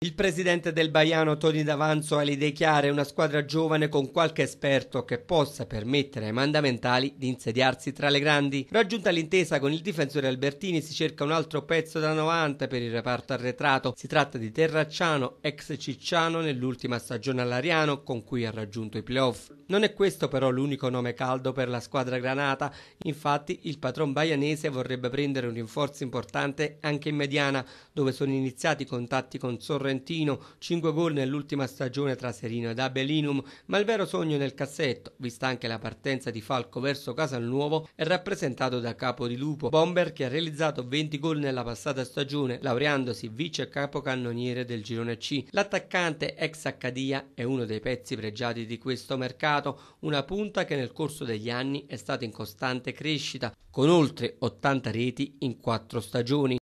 Il presidente del Baiano Tony D'Avanzo ha le idee chiare, una squadra giovane con qualche esperto che possa permettere ai mandamentali di insediarsi tra le grandi. Raggiunta l'intesa con il difensore Albertini si cerca un altro pezzo da 90 per il reparto arretrato. Si tratta di Terracciano, ex Cicciano nell'ultima stagione all'Ariano con cui ha raggiunto i playoff. Non è questo però l'unico nome caldo per la squadra granata, infatti il patron baianese vorrebbe prendere un rinforzo importante anche in mediana dove sono iniziati i contatti con Sorrento Sorrentino, 5 gol nell'ultima stagione tra Serino ed Abelinum, ma il vero sogno nel cassetto, vista anche la partenza di Falco verso Casalnuovo, è rappresentato da Capo di Lupo, bomber che ha realizzato 20 gol nella passata stagione, laureandosi vice capocannoniere del girone C. L'attaccante ex Accadia è uno dei pezzi pregiati di questo mercato, una punta che nel corso degli anni è stata in costante crescita, con oltre 80 reti in 4 stagioni.